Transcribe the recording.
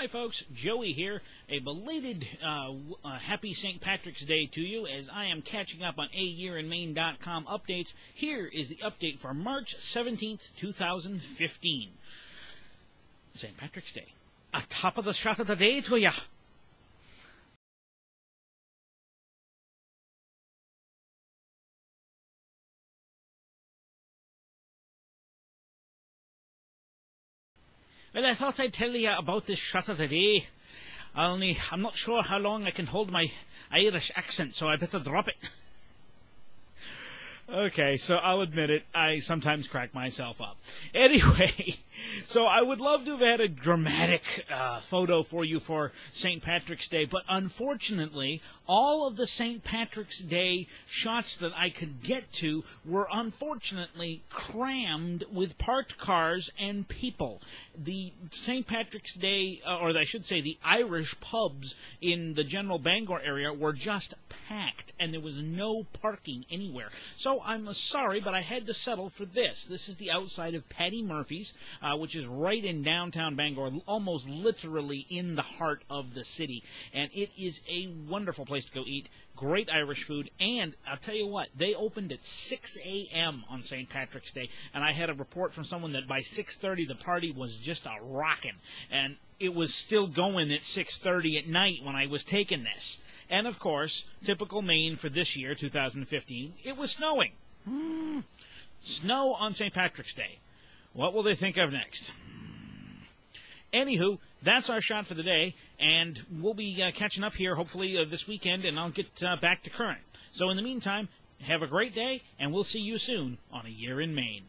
Hi, folks. Joey here. A belated uh, uh, happy St. Patrick's Day to you as I am catching up on ayearinmaine.com updates. Here is the update for March 17th, 2015. St. Patrick's Day. A top of the shot of the day to ya. Well, I thought I'd tell you about this shot of the day. Only I'm not sure how long I can hold my Irish accent, so I better drop it. Okay, so I'll admit it, I sometimes crack myself up. Anyway, so I would love to have had a dramatic uh, photo for you for St. Patrick's Day, but unfortunately, all of the St. Patrick's Day shots that I could get to were unfortunately crammed with parked cars and people. The St. Patrick's Day, uh, or I should say the Irish pubs in the general Bangor area were just packed, and there was no parking anywhere. So I'm sorry, but I had to settle for this. This is the outside of Paddy Murphy's, uh, which is right in downtown Bangor, almost literally in the heart of the city. And it is a wonderful place to go eat. Great Irish food, and I'll tell you what, they opened at 6 a.m. on St. Patrick's Day, and I had a report from someone that by 6:30 the party was just a rocking, and it was still going at 6:30 at night when I was taking this. And of course, typical Maine for this year, 2015, it was snowing. Hmm. Snow on St. Patrick's Day. What will they think of next? Anywho, that's our shot for the day, and we'll be uh, catching up here hopefully uh, this weekend, and I'll get uh, back to current. So in the meantime, have a great day, and we'll see you soon on A Year in Maine.